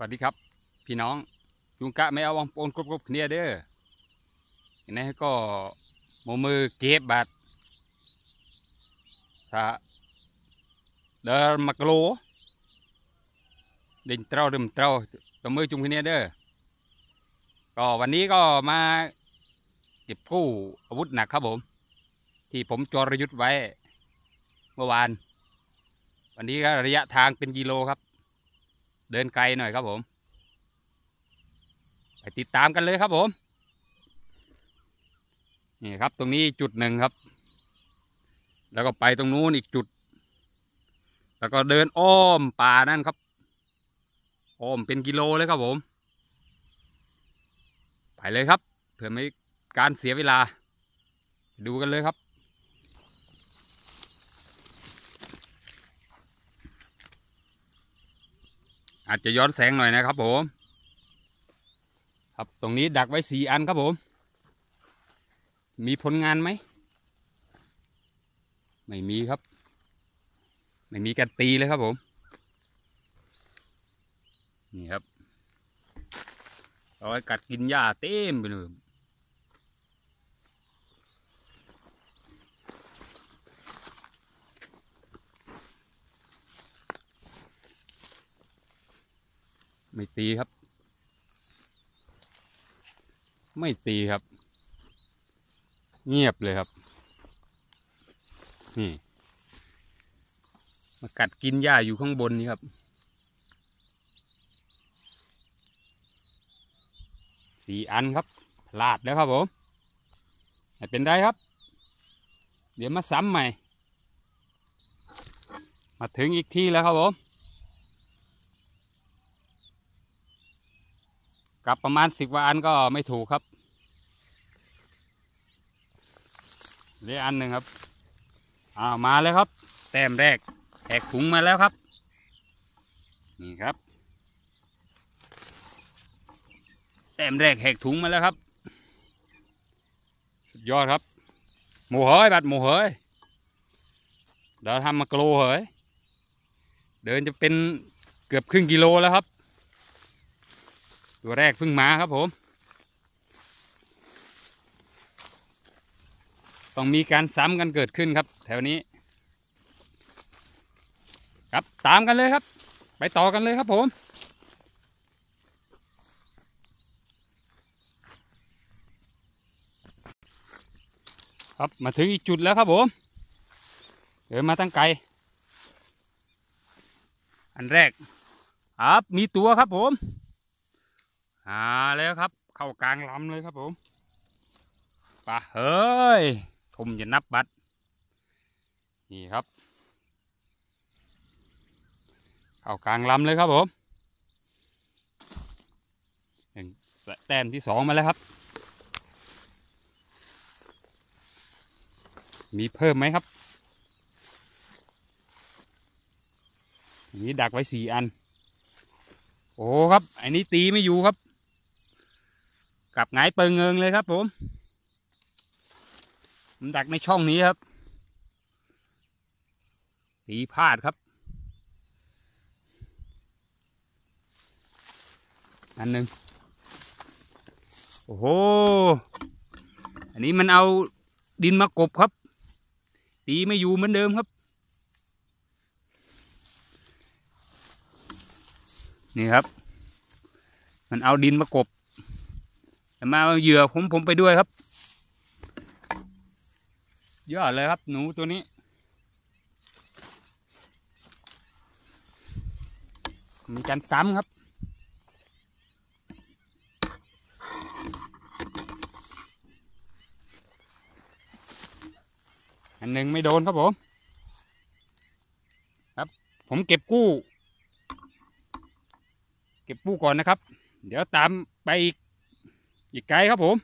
สวัสดีครับ พี่น้องจุงกะไม่เอาวางโปนกรุบๆเนี่ยเด้อนี่ก็โมมือเก็บบาดถ้าเดินมากโลดิ่งเต้าดึมเต้าตัวมือจุงเนี่ยเด้อก็วันนี้ก็มาเก็บกู้อาวุธหนักครับผม ที่ผมจรยุทธ์ไว้เมื่อวาน วันนี้ก็ระยะทางเป็นกิโลครับ เดินไกลหน่อยครับผม ไปติดตามกันเลยครับผม นี่ครับตรงนี้จุดหนึ่งครับ แล้วก็ไปตรงนู้นอีกจุด แล้วก็เดินอ้อมป่านั่นครับ อ้อมเป็นกิโลเลยครับผม ไปเลยครับ เพื่อไม่การเสียเวลา ดูกันเลยครับ อาจจะย้อนแสงหน่อยนะครับผม ครับตรงนี้ดักไว้สี่อันครับผม มีผลงานไหม ไม่มีครับ ไม่มีการตีเลยครับผม นี่ครับเอาไว้กัดกินหญ้าเต็มไปเลย ไม่ตีครับ ไม่ตีครับ เงียบเลยครับ นี่ มากัดกินหญ้าอยู่ข้างบนนี่ครับ สี่อันครับพลาดแล้วครับผมไม่เป็นไรครับ เดี๋ยวมาซ้ำใหม่ มาถึงอีกที่แล้วครับผม กลับประมาณสิบว่าอันก็ไม่ถูกครับเหลืออันหนึ่งครับอ้าวมาแล้วครับ แต้มแรกแหกถุงมาแล้วครับ นี่ครับ แต้มแรกแหกถุงมาแล้วครับ สุดยอดครับ หมูเฮ้ยบัดหมูเฮ้ยเดี๋ยวทำมาโกลเฮ้ยเดินจะเป็นเกือบครึ่งกิโลแล้วครับ ตัวแรกเพิ่งมาครับผม ต้องมีการซ้ำกันเกิดขึ้นครับ แถวนี้ ครับตามกันเลยครับ ไปต่อกันเลยครับผมครับมาถึงอีกจุดแล้วครับผมเดินมาตั้งไกล อันแรกครับมีตัวครับผม หาแล้วครับ เข้ากลางลำเลยครับผมปะเฮ้ย ผมจะนับบัตรนี่ครับ เข้ากลางลำเลยครับผมแต้มที่สองมาแล้วครับ มีเพิ่มไหมครับนนี้ดักไว้สี่อัน โอ้ครับ อันนี้ตีไม่อยู่ครับ กลับไงเปิงเงิงเลยครับผมมันดักในช่องนี้ครับตีพลาดครับ อันหนึ่งโอ้โห อันนี้มันเอาดินมากบครับ ตีไม่อยู่เหมือนเดิมครับ นี่ครับ มันเอาดินมากบ มาเหยื่อผมผมไปด้วยครับยอดเลยครับ หนูตัวนี้ มีการซ้ำครับอันหนึ่งไม่โดนครับผม ครับ ผมเก็บกู้ เก็บกู้ก่อนนะครับ เดี๋ยวตามไปอีก อีกไกลครับผม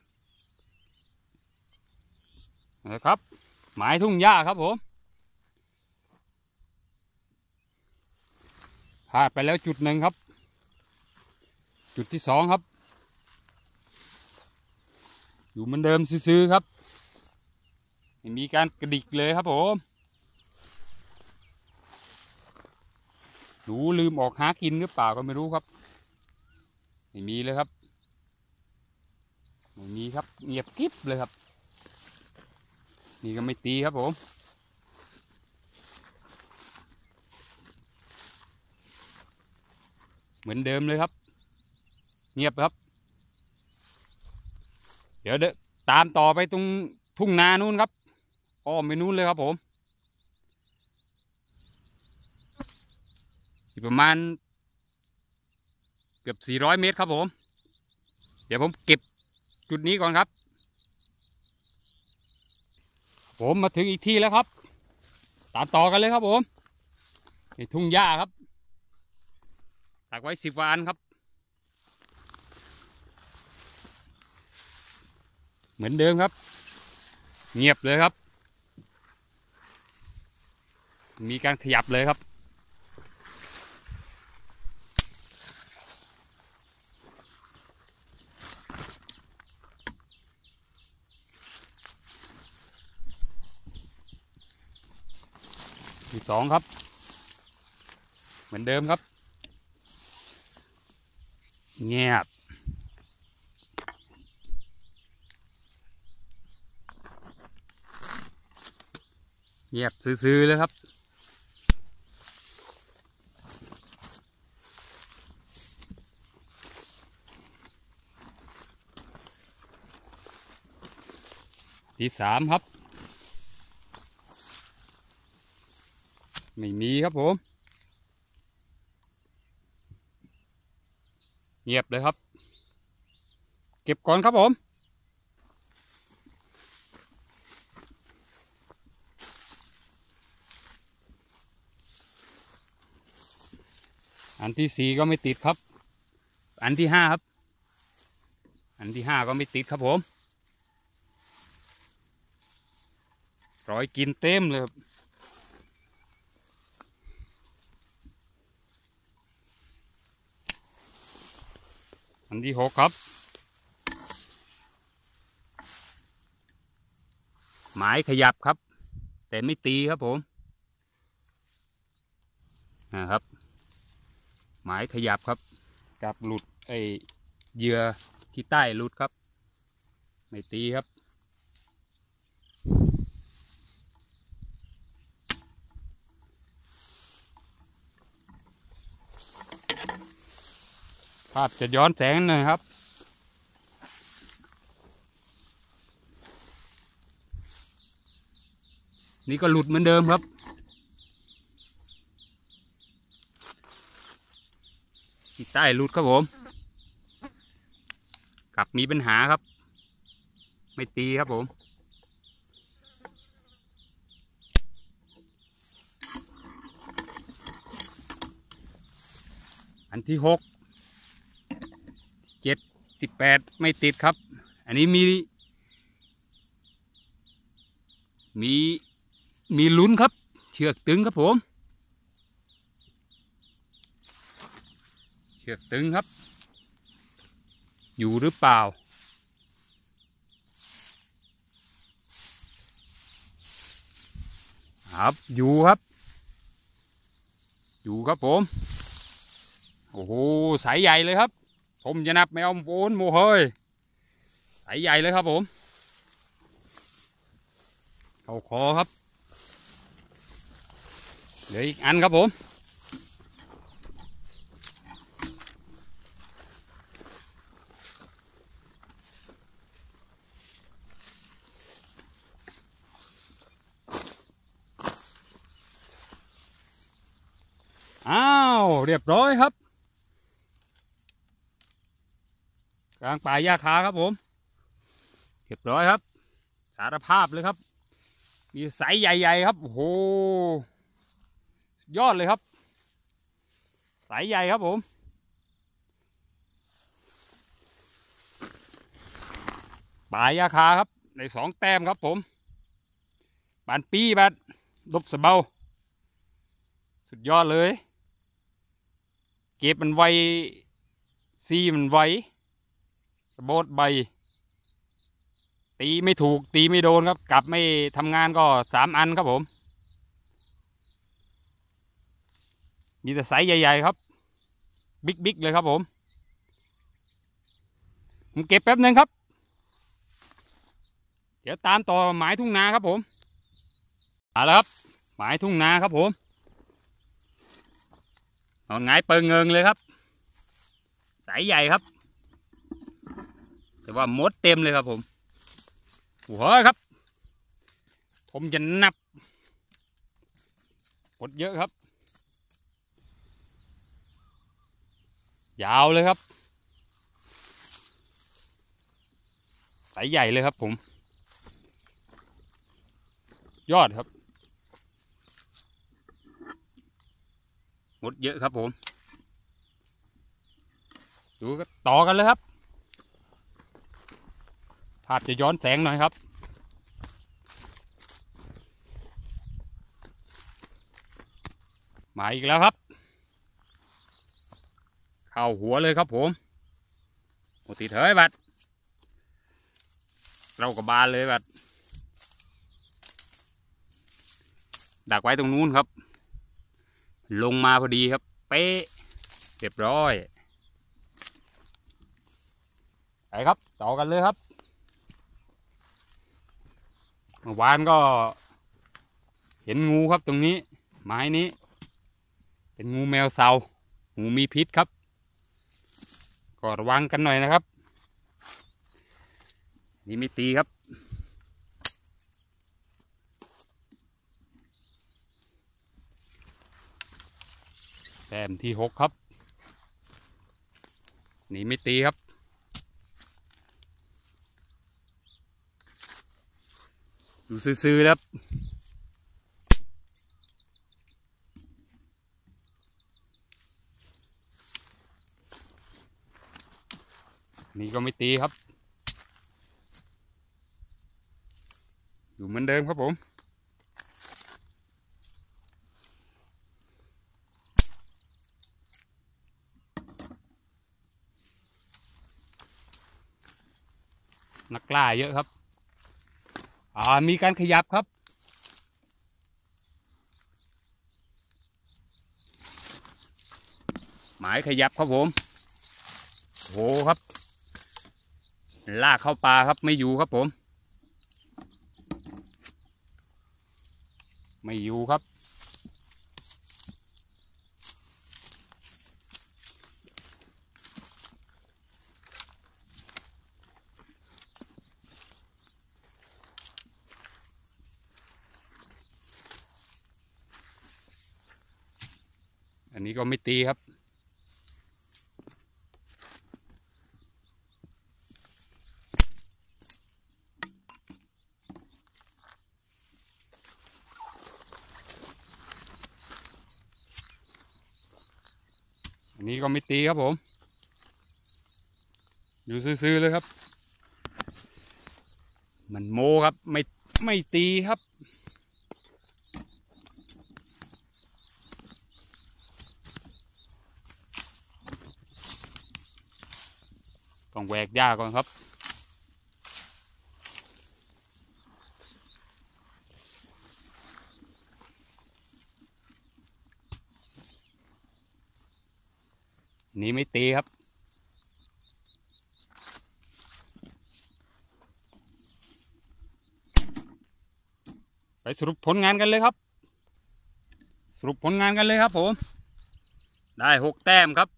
นะครับ หมายทุ่งหญ้าครับผมพลาดไปแล้วจุดหนึ่งครับ จุดที่สองครับ อยู่เหมือนเดิมซื้อครับไม่มีการกระดิกเลยครับผมหนูลืมออกหากินหรือเปล่าก็ไม่รู้ครับไม่มีเลยครับ ไม่มีครับเงียบกริบเลยครับ นี่ก็ไม่ตีครับผมเหมือนเดิมเลยครับ เงียบครับ เดี๋ยวเดตามต่อไปตรงทุ่งนานู้นครับอ้อมไปนู้นเลยครับผมอีกประมาณ เกือบ 400 เมตรครับผม เดี๋ยวผมเก็บ จุดนี้ก่อนครับ ผมมาถึงอีกที่แล้วครับตามต่อกันเลยครับผมในทุ่งหญ้าครับตักไว้สิบวันครับ เหมือนเดิมครับ เงียบเลยครับ มีการขยับเลยครับ ที่สองครับ เหมือนเดิมครับ เงียบเงียบซื่อๆเลยครับ ที่สามครับ ไม่มีครับผม เงียบเลยครับ เก็บก่อนครับผมอันที่สี่ก็ไม่ติดครับ อันที่ห้าครับ อันที่ห้าก็ไม่ติดครับผม ร้อยกินเต็มเลยครับ อันที่หกครับ หมายขยับครับ แต่ไม่ตีครับผมนะครับ หมายขยับครับ กับหลุดไอเหยื่อที่ใต้หลุดครับ ไม่ตีครับ ภาพจะย้อนแสงหน่อยครับ นี่ก็หลุดเหมือนเดิมครับ ที่ใต้หลุดครับผม กลับมีปัญหาครับ ไม่ตีครับผมอันที่หก สิบแปดไม่ติดครับ อันนี้มี มีมีลุ้นครับ เชือกตึงครับผม เชือกตึงครับ อยู่หรือเปล่า ครับอยู่ครับ อยู่ครับผม โอ้โห สายใหญ่เลยครับ ผมจะนับไม่เอาโอนโมเฮยสายใหญ่เลยครับผม เข้าคอครับ เหลืออีกอันครับผม อ้าว เรียบร้อยครับ กลางป่าหญ้าคาครับผมเรียบร้อยครับ สารภาพเลยครับ มีสายใหญ่ๆครับโอ้โหยอดเลยครับ สายใหญ่ครับผมป่าหญ้าคาครับในสองแต้มครับผมบานปีบานลบสเบา สุดยอดเลย เก็บมันไวซีมันไว สโบดใบ ตีไม่ถูกตีไม่โดนครับ กลับไม่ทำงานก็สามอันครับผม มีแต่ไซส์ใหญ่ๆครับ บิ๊กๆเลยครับผม ผมเก็บแป๊บหนึ่งครับ เดี๋ยวตามต่อหมายทุ่งนาครับผมมาแล้วครับ หมายทุ่งนาครับผมเอาไงายเปิงเงิงเลยครับ สายใหญ่ครับ แต่ว่ามดเต็มเลยครับผมโอ้โหครับ ผมจะนับมดเยอะครับ ยาวเลยครับสายใหญ่เลยครับผม ยอดครับหมดเยอะครับผม ดูก็ต่อกันเลยครับ ภาพจะย้อนแสงหน่อยครับ มาอีกแล้วครับ เข้าหัวเลยครับผมโอติดเฮ้ยบัด เรากับบานเลยบัด ดักไว้ตรงนู้นครับ ลงมาพอดีครับ เป๊ะเรียบร้อย ไปครับ ต่อกันเลยครับ เมื่อวานก็ เห็นงูครับตรงนี้ ไม้นี้ เป็นงูแมวเสางูมีพิษครับ ก็ระวังกันหน่อยนะครับ นี่ไม่ตีครับแต้มที่หกครับ นี่ไม่ตีครับ ดูซื่อๆแล้วครับนี่ก็ไม่ตีครับ อยู่เหมือนเดิมครับผม นักกล้าเยอะครับ อ่ามีการขยับครับหมายขยับครับผมโหครับ ลากเข้าป่าครับไม่อยู่ครับผม ไม่อยู่ครับ อันนี้ก็ไม่ตีครับ อันนี้ก็ไม่ตีครับผม อยู่ซื่อๆเลยครับ มันโมครับไม่ไม่ตีครับ ต้องแหวกหญ้าก่อนครับ นี่ไม่ตีครับไปสรุปผลงานกันเลยครับ สรุปผลงานกันเลยครับผม ได้หกแต้มครับ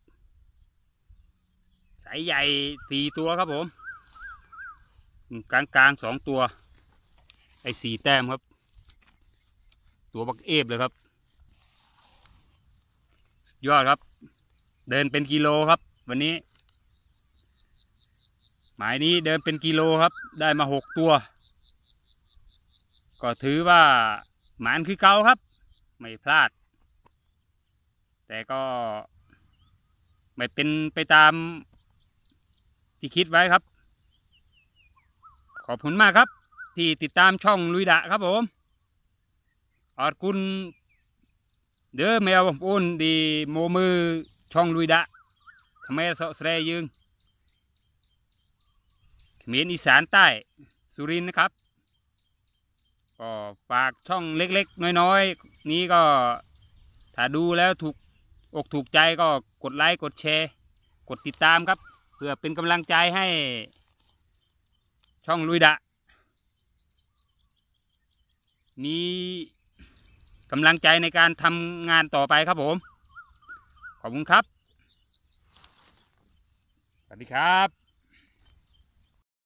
สายใหญ่สี่ตัวครับผม กลางกลางๆสองตัว ไอ้สี่แต้มครับ ตัวบักเอฟเลยครับ ยอดครับ เดินเป็นกิโลครับ วันนี้ หมายนี้เดินเป็นกิโลครับ ได้มาหกตัว ก็ถือว่าหมานคือเก่าครับ ไม่พลาด แต่ก็ไม่เป็นไปตาม ที่คิดไว้ครับ ขอบคุณมากครับ ที่ติดตามช่องลุยดะครับผมขอบคุณเด้อแมวอุ่นดีโมมือช่องลุยดะขมรเสาะแสรยึงเขมรอีสานใต้สุรินนะครับก็ฝากช่องเล็กๆ น้อยๆ นี้ก็ถ้าดูแล้วถูกอกถูกใจก็กดไลค์กดแชร์ กดติดตามครับ เพื่อเป็นกำลังใจให้ ช่องลุยดะ มีกำลังใจในการทำงานต่อไปครับผม ขอบคุณครับ สวัสดีครับ